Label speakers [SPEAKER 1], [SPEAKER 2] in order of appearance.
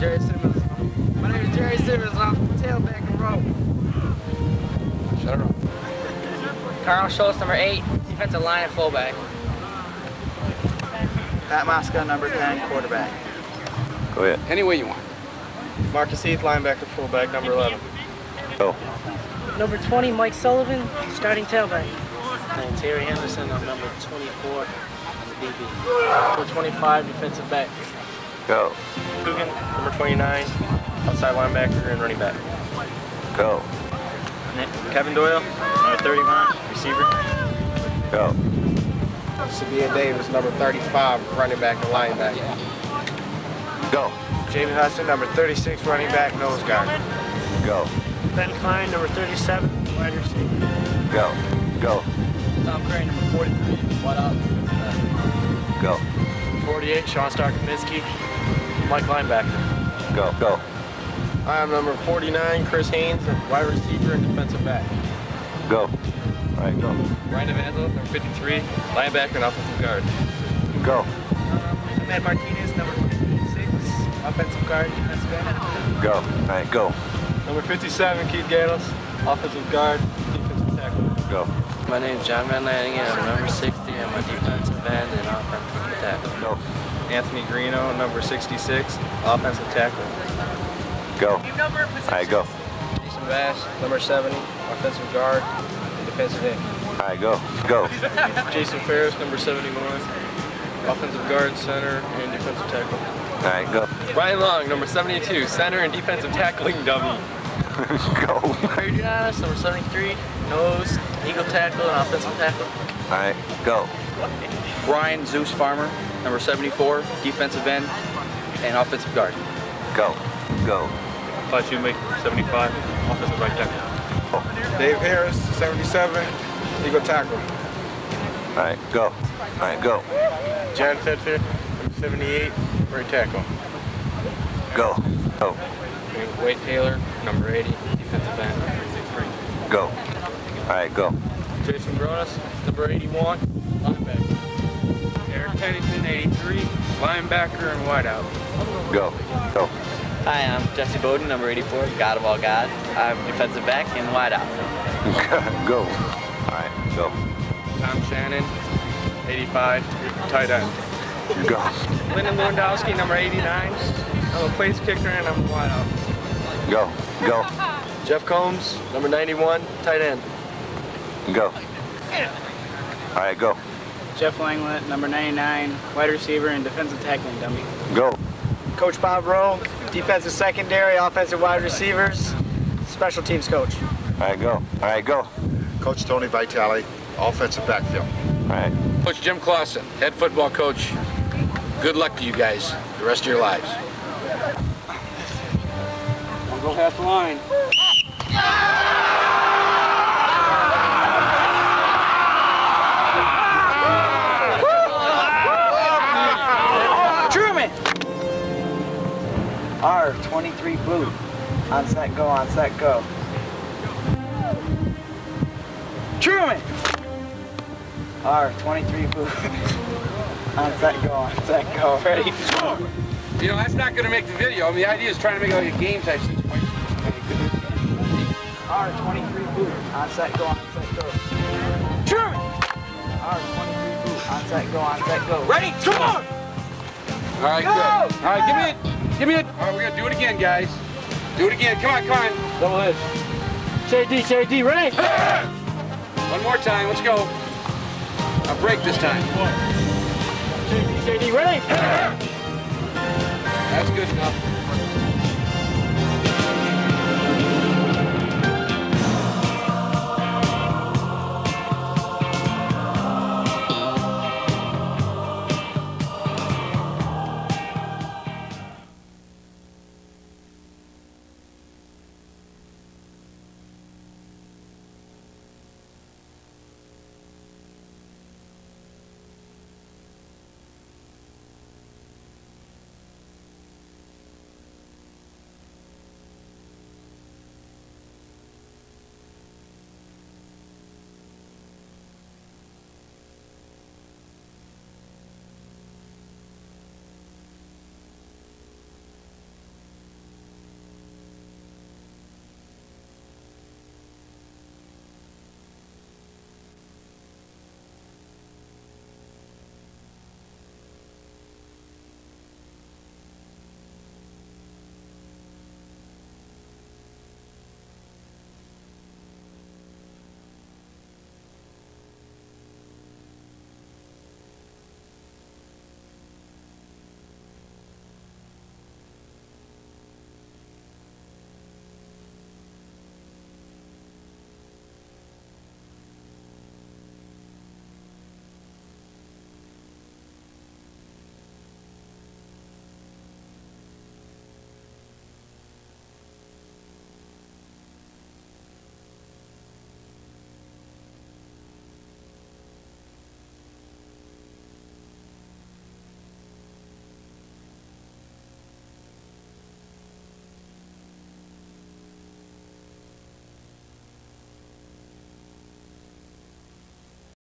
[SPEAKER 1] Jerry Simmons. My name is Jerry Simmons. I'm tailback and row.
[SPEAKER 2] Shut her up.
[SPEAKER 1] Carl Schultz, number eight, defensive line and fullback.
[SPEAKER 3] Pat Mosca, number 10, quarterback.
[SPEAKER 4] Go ahead.
[SPEAKER 2] Any way you want.
[SPEAKER 3] Marcus Heath, linebacker, fullback, number 11.
[SPEAKER 4] Go.
[SPEAKER 5] Number 20, Mike Sullivan, starting tailback.
[SPEAKER 1] And Terry Henderson, I'm number 24, I'm the DB. Number 25, defensive back.
[SPEAKER 4] Go.
[SPEAKER 3] Coogan, number 29, outside linebacker and running back.
[SPEAKER 4] Go.
[SPEAKER 3] Kevin Doyle, number 31, receiver.
[SPEAKER 4] Go.
[SPEAKER 3] Sabia Davis, number 35, running back and linebacker.
[SPEAKER 4] Go.
[SPEAKER 3] Jamie Hudson, number 36, running back, nose guard.
[SPEAKER 4] Go.
[SPEAKER 5] Ben Klein, number 37, wide receiver.
[SPEAKER 4] Go. Go.
[SPEAKER 1] Tom Crane, number 43, what up?
[SPEAKER 4] Go.
[SPEAKER 3] 48, Sean Stark Kaminsky, Mike linebacker.
[SPEAKER 4] Go. Go.
[SPEAKER 3] I am number 49, Chris Haynes, wide receiver and defensive back.
[SPEAKER 4] Go. All right, go.
[SPEAKER 3] Ryan Evangelo, number 53, linebacker and offensive guard.
[SPEAKER 4] Go.
[SPEAKER 1] Ahmed Martinez, number 56, offensive guard, defensive end.
[SPEAKER 4] Go. All right, go.
[SPEAKER 3] Number 57, Keith Galis, offensive guard, defensive tackle.
[SPEAKER 4] Go.
[SPEAKER 6] My name's John Van Lanningen. I'm number 60. I'm a defensive end and offensive tackle.
[SPEAKER 4] Go.
[SPEAKER 3] Anthony Greeno, number 66, offensive tackle.
[SPEAKER 4] Go. All right, go.
[SPEAKER 3] Jason Bass, number 70, offensive guard and defensive end.
[SPEAKER 4] All right, go. Go.
[SPEAKER 3] Jason Ferris, number 71, offensive guard, center, and defensive tackle.
[SPEAKER 4] All right, go.
[SPEAKER 3] Ryan Long, number 72, center and defensive tackling dummy.
[SPEAKER 4] go.
[SPEAKER 1] Barry Giannis, number 73, nose, eagle tackle, and offensive tackle.
[SPEAKER 4] All right, go.
[SPEAKER 7] Brian Zeus Farmer, number 74, defensive end and offensive guard.
[SPEAKER 4] Go. Go.
[SPEAKER 3] Clyde Shoemake, 75, offensive right tackle. Dave Harris, 77, eagle tackle.
[SPEAKER 4] All right, go. All right, go.
[SPEAKER 3] John Tedford, number 78, right tackle.
[SPEAKER 4] Go. Go.
[SPEAKER 3] Wade Taylor, number 80, defensive end.
[SPEAKER 4] Go. All right, go.
[SPEAKER 3] Jason Gronis, number 81, linebacker. Eric Pennington, 83, linebacker and wideout.
[SPEAKER 4] Go. Go.
[SPEAKER 6] Hi, I'm Jesse Bowden, number 84, God of all God. I'm defensive back and wideout.
[SPEAKER 4] go. All right, go.
[SPEAKER 3] Tom Shannon, 85, tight end.
[SPEAKER 4] You Go.
[SPEAKER 3] Lyndon Lewandowski, number 89. I'm a place kicker and I'm a wideout.
[SPEAKER 4] Go. Go.
[SPEAKER 3] Jeff Combs, number 91, tight end.
[SPEAKER 4] Go. All right, go.
[SPEAKER 1] Jeff Langlet, number 99, wide receiver and defensive tackling dummy.
[SPEAKER 4] Go.
[SPEAKER 1] Coach Bob Rowe, defensive secondary, offensive wide receivers, special teams coach.
[SPEAKER 4] All right, go. All right, go.
[SPEAKER 8] Coach Tony Vitale, offensive backfield.
[SPEAKER 4] All right.
[SPEAKER 2] Coach Jim Clausen, head football coach. Good luck to you guys the rest of your lives.
[SPEAKER 3] I'll go half the line.
[SPEAKER 1] 23 blue. On set, go, on set, go. Truman! R, 23 blue. on set, go, on set, go. Ready?
[SPEAKER 2] You know, that's not going to make the video. I mean, the idea is trying to make it like a game type situation.
[SPEAKER 1] R, 23 blue. On set, go, on set, go. Truman! R, 23 blue. On set, go, on set, go. Ready? Come on!
[SPEAKER 2] All right,
[SPEAKER 1] Go!
[SPEAKER 2] good. All right, give me it. Give me it. All right, we're going to do it again, guys. Do it again. Come on, come on.
[SPEAKER 3] Double hitch. JD, JD, ready?
[SPEAKER 2] One more time. Let's go. A break this time.
[SPEAKER 3] JD, JD, ready?
[SPEAKER 2] That's good enough.